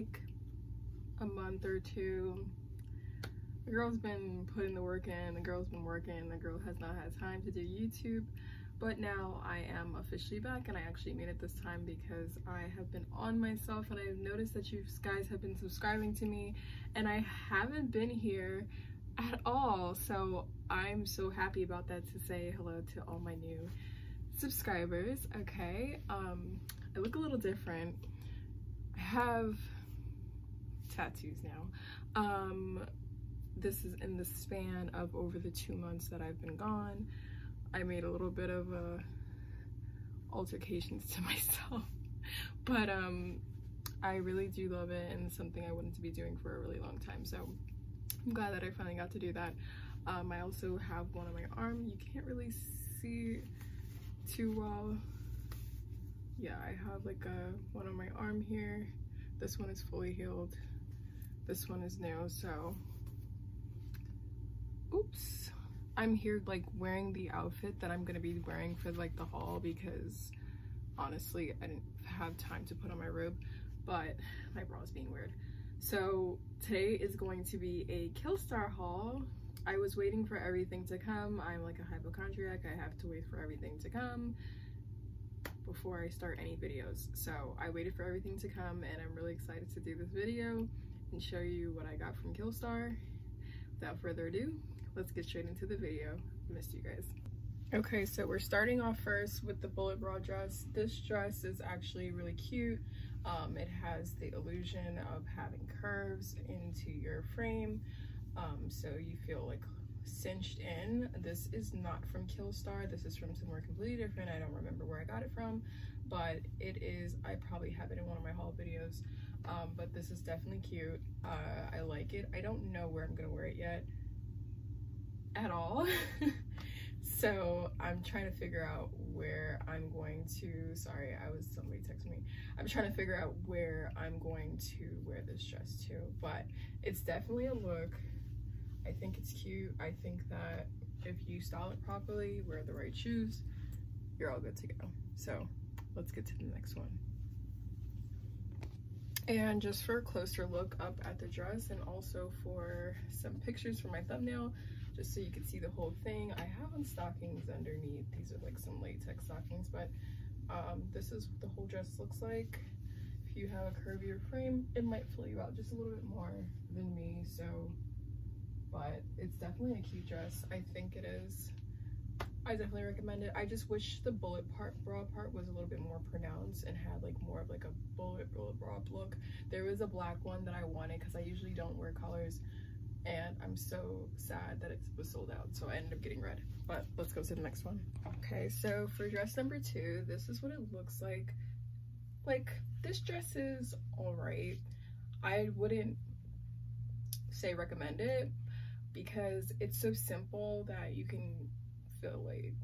like a month or two. The girl's been putting the work in the girl's been working the girl has not had time to do youtube. But now i am officially back and i actually made it this time because i have been on myself and i've noticed that you guys have been subscribing to me and i haven't been here at all. So i'm so happy about that to say hello to all my new subscribers okay? Um i look a little different. I have tattoos now um this is in the span of over the two months that i've been gone i made a little bit of uh altercations to myself but um i really do love it and it's something i wanted to be doing for a really long time so i'm glad that i finally got to do that um i also have one on my arm you can't really see too well. Yeah, I have like a one on my arm here. This one is fully healed. This one is new, so oops. I'm here like wearing the outfit that I'm gonna be wearing for like the haul because honestly I didn't have time to put on my robe, but my bra is being weird. So today is going to be a Killstar haul I was waiting for everything to come. I'm like a hypochondriac. I have to wait for everything to come before I start any videos. So I waited for everything to come and I'm really excited to do this video and show you what I got from Killstar. Without further ado, let's get straight into the video. Missed you guys. Okay, so we're starting off first with the bullet bra dress. This dress is actually really cute. Um, it has the illusion of having curves into your frame um, so you feel like cinched in. This is not from Killstar. This is from somewhere completely different. I don't remember where I got it from, but it is, I probably have it in one of my haul videos, um, but this is definitely cute. Uh, I like it. I don't know where I'm gonna wear it yet at all. so I'm trying to figure out where I'm going to, sorry, I was, somebody texted me. I'm trying to figure out where I'm going to wear this dress to, but it's definitely a look I think it's cute. I think that if you style it properly, wear the right shoes, you're all good to go. So let's get to the next one. And just for a closer look up at the dress and also for some pictures for my thumbnail, just so you can see the whole thing. I have on stockings underneath. These are like some latex stockings, but um, this is what the whole dress looks like. If you have a curvier frame, it might fill you out just a little bit more than me. So but it's definitely a cute dress. I think it is. I definitely recommend it. I just wish the bullet part bra part was a little bit more pronounced and had like more of like a bullet bullet bra look. There was a black one that I wanted because I usually don't wear colors and I'm so sad that it was sold out so I ended up getting red but let's go to the next one okay so for dress number two this is what it looks like like this dress is all right I wouldn't say recommend it because it's so simple that you can feel like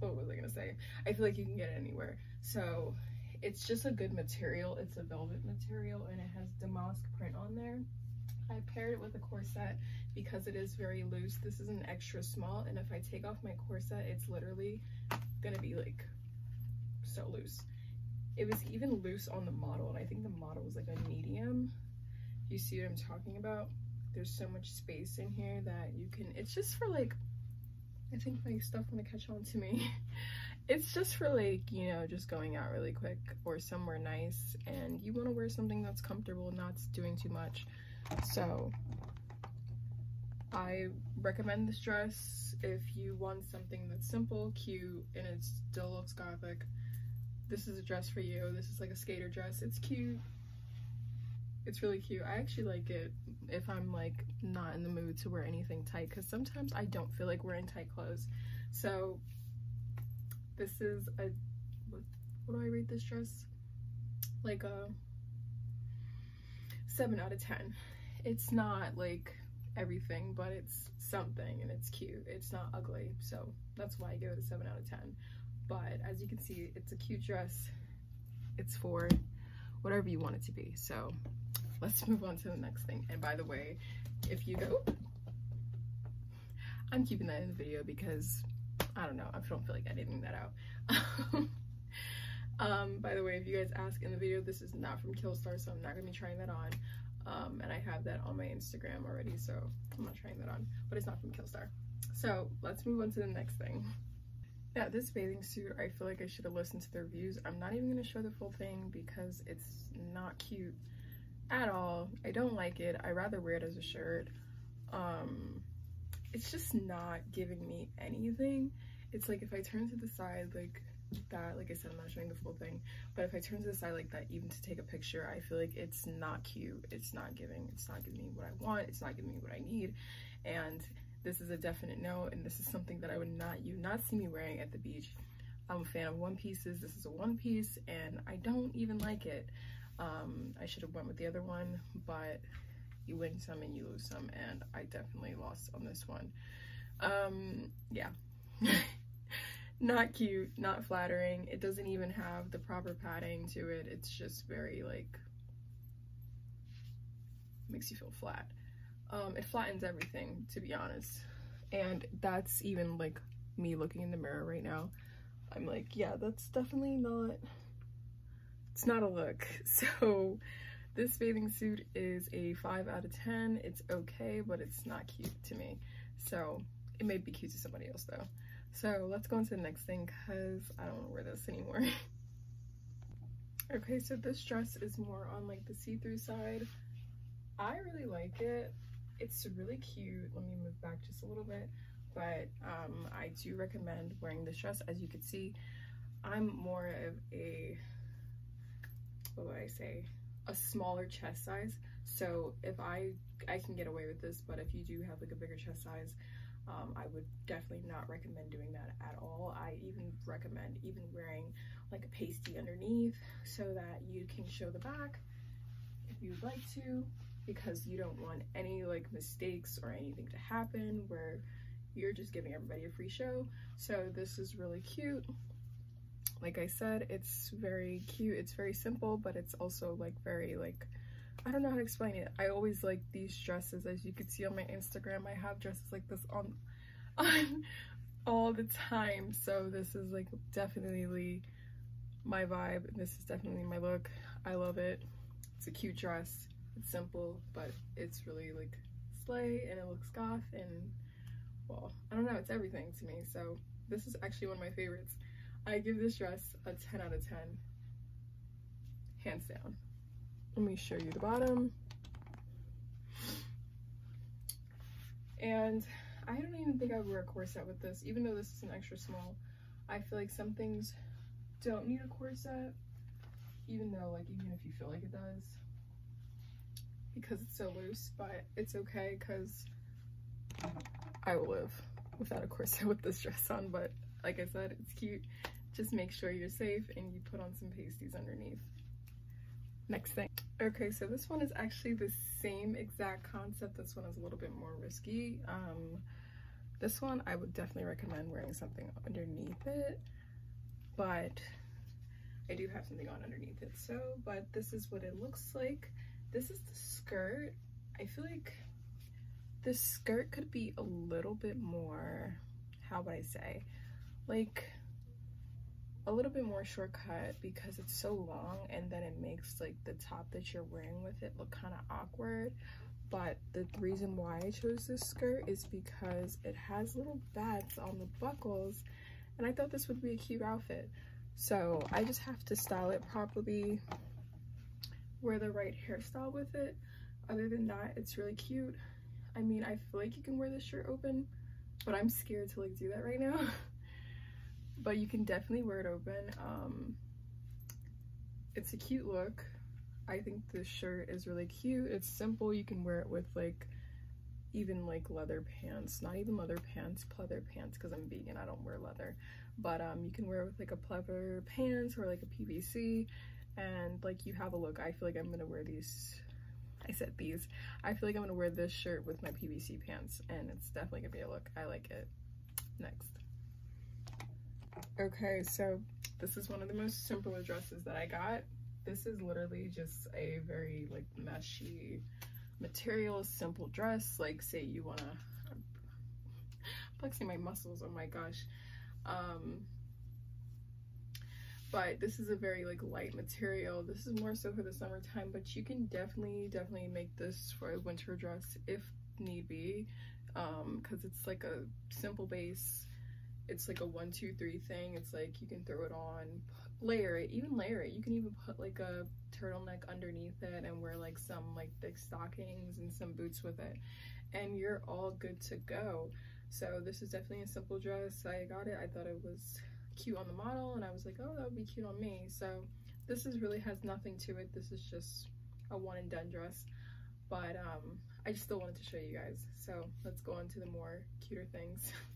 what was I gonna say? I feel like you can get it anywhere. So it's just a good material. It's a velvet material and it has damask print on there. I paired it with a corset because it is very loose. This is an extra small and if I take off my corset, it's literally gonna be like so loose. It was even loose on the model and I think the model was like a medium. You see what I'm talking about? there's so much space in here that you can it's just for like i think my stuff to catch on to me. It's just for like you know just going out really quick or somewhere nice and you want to wear something that's comfortable not doing too much. So i recommend this dress if you want something that's simple cute and it still looks gothic. This is a dress for you. This is like a skater dress. It's cute. It's really cute. I actually like it if i'm like not in the mood to wear anything tight because sometimes i don't feel like wearing tight clothes. So this is a what, what do i rate this dress? Like a seven out of ten. It's not like everything but it's something and it's cute. It's not ugly so that's why i give it a seven out of ten. But as you can see it's a cute dress. It's for whatever you want it to be so let's move on to the next thing. And by the way, if you go, I'm keeping that in the video because I don't know, I don't feel like editing that out. um, by the way, if you guys ask in the video, this is not from Killstar, so I'm not gonna be trying that on. Um, and I have that on my Instagram already, so I'm not trying that on, but it's not from Killstar. So let's move on to the next thing. Yeah, this bathing suit, I feel like I should have listened to the reviews. I'm not even gonna show the full thing because it's not cute at all. I don't like it. I rather wear it as a shirt. Um, it's just not giving me anything. It's like if I turn to the side like that, like I said, I'm not showing the full thing, but if I turn to the side like that, even to take a picture, I feel like it's not cute. It's not giving, it's not giving me what I want. It's not giving me what I need. And this is a definite no and this is something that I would not you not see me wearing at the beach. I'm a fan of one pieces. This is a one piece and I don't even like it. Um, I should have went with the other one, but you win some and you lose some and I definitely lost on this one. Um, yeah. not cute, not flattering. It doesn't even have the proper padding to it. It's just very like makes you feel flat um, it flattens everything to be honest and that's even like me looking in the mirror right now I'm like yeah that's definitely not it's not a look. So this bathing suit is a 5 out of 10 it's okay but it's not cute to me. So it may be cute to somebody else though. So let's go on to the next thing because I don't want to wear this anymore. Okay so this dress is more on like the see-through side. I really like it. It's really cute. Let me move back just a little bit. But um, I do recommend wearing this dress. As you can see, I'm more of a, what would I say, a smaller chest size. So if I, I can get away with this, but if you do have like a bigger chest size, um, I would definitely not recommend doing that at all. I even recommend even wearing like a pasty underneath so that you can show the back if you'd like to because you don't want any like mistakes or anything to happen where you're just giving everybody a free show. So this is really cute. Like I said, it's very cute. It's very simple, but it's also like very like, I don't know how to explain it. I always like these dresses. As you can see on my Instagram, I have dresses like this on, on all the time. So this is like definitely my vibe. This is definitely my look. I love it. It's a cute dress it's simple, but it's really like slay and it looks goth and well, I don't know, it's everything to me. So this is actually one of my favorites. I give this dress a 10 out of 10, hands down. Let me show you the bottom. And I don't even think I would wear a corset with this, even though this is an extra small. I feel like some things don't need a corset, even though like even if you feel like it does because it's so loose, but it's okay because I will live without a corset with this dress on, but like I said, it's cute. Just make sure you're safe and you put on some pasties underneath. Next thing. Okay, so this one is actually the same exact concept. This one is a little bit more risky. Um, this one, I would definitely recommend wearing something underneath it, but I do have something on underneath it. So, but this is what it looks like. This is the skirt. I feel like this skirt could be a little bit more, how would I say, like a little bit more shortcut because it's so long and then it makes like the top that you're wearing with it look kind of awkward but the reason why I chose this skirt is because it has little bats on the buckles and I thought this would be a cute outfit so I just have to style it properly wear the right hairstyle with it. Other than that, it's really cute. I mean, I feel like you can wear this shirt open, but I'm scared to like do that right now. but you can definitely wear it open. Um, it's a cute look. I think this shirt is really cute. It's simple. You can wear it with like even like leather pants not even leather pants pleather pants because i'm vegan i don't wear leather but um you can wear it with like a pleather pants or like a pvc and like you have a look. I feel like I'm gonna wear these, I said these, I feel like I'm gonna wear this shirt with my PVC pants and it's definitely gonna be a look. I like it. Next. Okay, so this is one of the most simpler dresses that I got. This is literally just a very like meshy material, simple dress. Like say you wanna, I'm flexing my muscles, oh my gosh. Um, but this is a very like light material this is more so for the summertime but you can definitely definitely make this for a winter dress if need be um because it's like a simple base it's like a one two three thing it's like you can throw it on layer it even layer it you can even put like a turtleneck underneath it and wear like some like thick stockings and some boots with it and you're all good to go so this is definitely a simple dress i got it i thought it was cute on the model and I was like, oh, that would be cute on me. So this is really has nothing to it. This is just a one and done dress. But um, I just still wanted to show you guys. So let's go on to the more cuter things.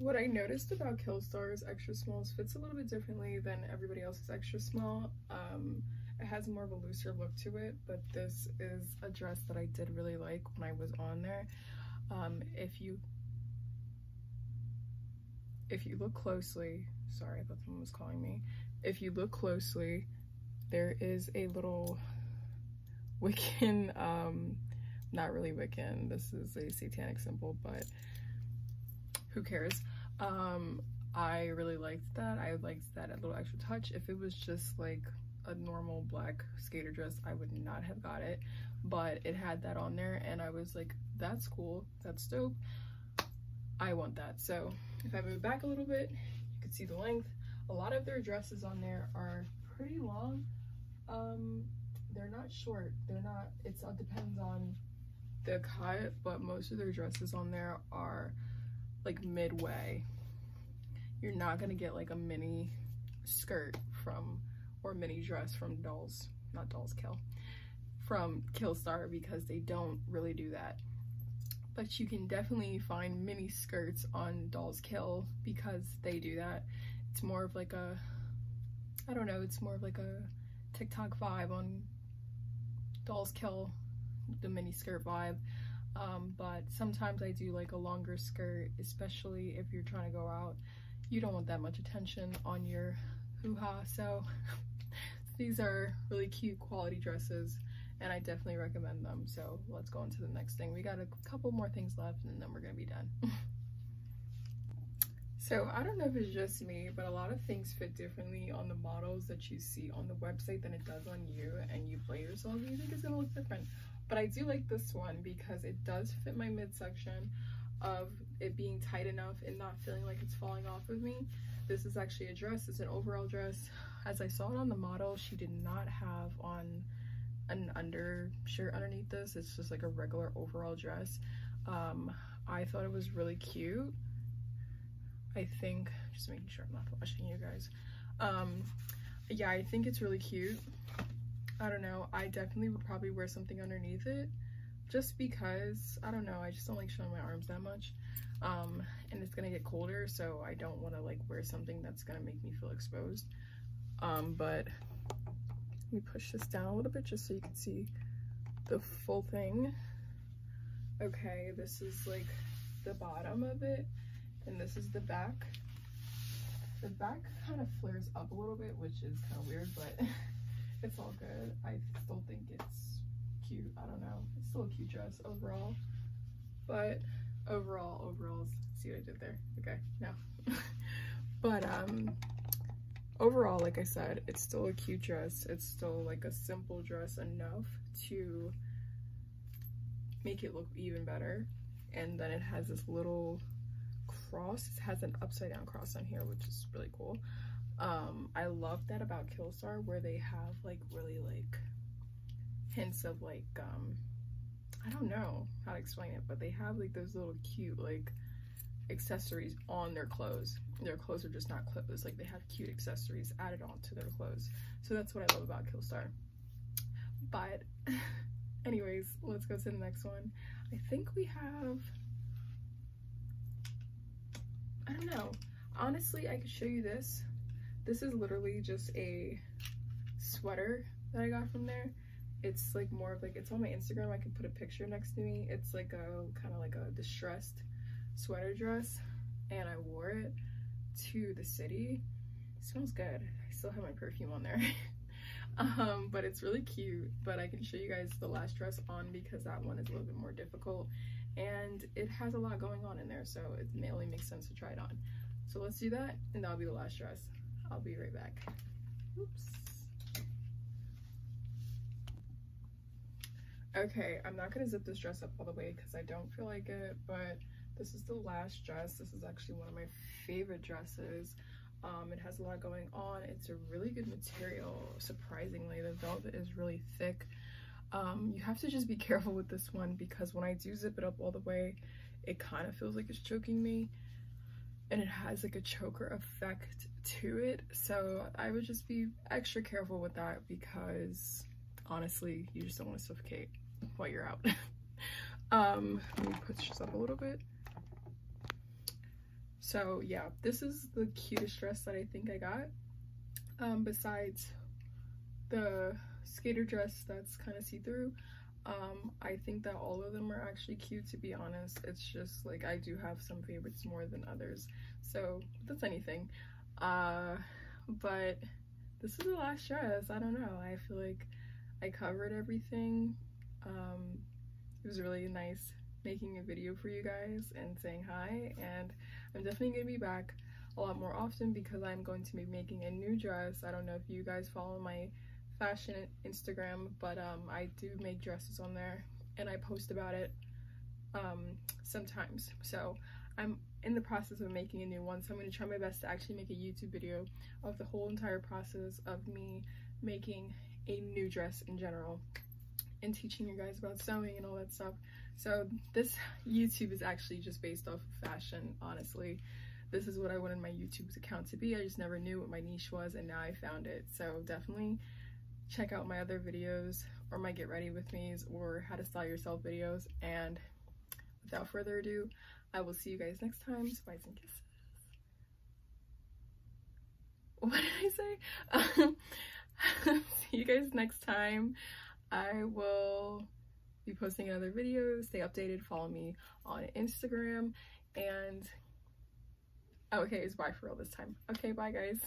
what I noticed about Killstar's extra smalls fits a little bit differently than everybody else's extra small. Um, it has more of a looser look to it, but this is a dress that I did really like when I was on there. Um, if you if you look closely, sorry, I thought someone was calling me. If you look closely, there is a little Wiccan, um, not really Wiccan, this is a satanic symbol, but who cares? Um, I really liked that. I liked that little extra touch. If it was just like a normal black skater dress, I would not have got it, but it had that on there and I was like, that's cool, that's dope. I want that. So if I move back a little bit, you can see the length. A lot of their dresses on there are pretty long. Um, they're not short. They're not, it's, it depends on the cut, but most of their dresses on there are like midway. You're not gonna get like a mini skirt from, or mini dress from Dolls, not Dolls Kill, from Killstar because they don't really do that but you can definitely find mini skirts on Dolls Kill because they do that. It's more of like a, I don't know, it's more of like a TikTok vibe on Dolls Kill, the mini skirt vibe. Um, but sometimes I do like a longer skirt, especially if you're trying to go out. You don't want that much attention on your hoo-ha, so these are really cute quality dresses and I definitely recommend them. So let's go on to the next thing. We got a couple more things left and then we're gonna be done. so I don't know if it's just me, but a lot of things fit differently on the models that you see on the website than it does on you and you play yourself, you think it's gonna look different. But I do like this one because it does fit my midsection of it being tight enough and not feeling like it's falling off of me. This is actually a dress, it's an overall dress. As I saw it on the model, she did not have on an undershirt underneath this. It's just like a regular overall dress. Um, I thought it was really cute. I think, just making sure I'm not flashing you guys. Um, yeah, I think it's really cute. I don't know. I definitely would probably wear something underneath it just because, I don't know, I just don't like showing my arms that much. Um, and it's gonna get colder, so I don't wanna like wear something that's gonna make me feel exposed. Um, but let me push this down a little bit just so you can see the full thing. Okay, this is like the bottom of it, and this is the back. The back kind of flares up a little bit, which is kind of weird, but it's all good. I still think it's cute. I don't know. It's still a cute dress overall. But overall, overalls. see what I did there? Okay, no. but um, overall, like I said, it's still a cute dress. It's still like a simple dress enough to make it look even better. And then it has this little cross. It has an upside down cross on here, which is really cool. Um, I love that about Killstar where they have like really like hints of like, um, I don't know how to explain it, but they have like those little cute like accessories on their clothes. Their clothes are just not clothes. Like they have cute accessories added on to their clothes. So that's what I love about Killstar. But anyways, let's go to the next one. I think we have, I don't know. Honestly, I could show you this. This is literally just a sweater that I got from there. It's like more of like, it's on my Instagram. I can put a picture next to me. It's like a kind of like a distressed sweater dress and I wore it to the city. It smells good. I still have my perfume on there. um, but it's really cute. But I can show you guys the last dress on because that one is a little bit more difficult and it has a lot going on in there so it only makes sense to try it on. So let's do that and that'll be the last dress. I'll be right back. Oops. Okay, I'm not gonna zip this dress up all the way because I don't feel like it, but this is the last dress. This is actually one of my favorite dresses. Um, it has a lot going on. It's a really good material, surprisingly. The velvet is really thick. Um, you have to just be careful with this one because when I do zip it up all the way, it kind of feels like it's choking me. And it has like a choker effect to it. So I would just be extra careful with that because honestly, you just don't want to suffocate while you're out. um, let me push this up a little bit. So yeah, this is the cutest dress that I think I got. Um, besides the skater dress that's kind of see-through. Um, I think that all of them are actually cute to be honest. It's just like I do have some favorites more than others. So that's anything. Uh, but this is the last dress. I don't know. I feel like I covered everything. Um, it was really nice making a video for you guys and saying hi and I'm definitely going to be back a lot more often because I'm going to be making a new dress. I don't know if you guys follow my fashion Instagram but um, I do make dresses on there and I post about it um, sometimes. So I'm in the process of making a new one so I'm going to try my best to actually make a YouTube video of the whole entire process of me making a new dress in general and teaching you guys about sewing and all that stuff. So this YouTube is actually just based off of fashion, honestly. This is what I wanted my YouTube account to be. I just never knew what my niche was and now I found it. So definitely check out my other videos or my get ready with me's or how to style yourself videos. And without further ado, I will see you guys next time. Spice and kisses. What did I say? Um, see you guys next time. I will be posting other videos. Stay updated. Follow me on Instagram. And okay, it's bye for real this time. Okay, bye guys.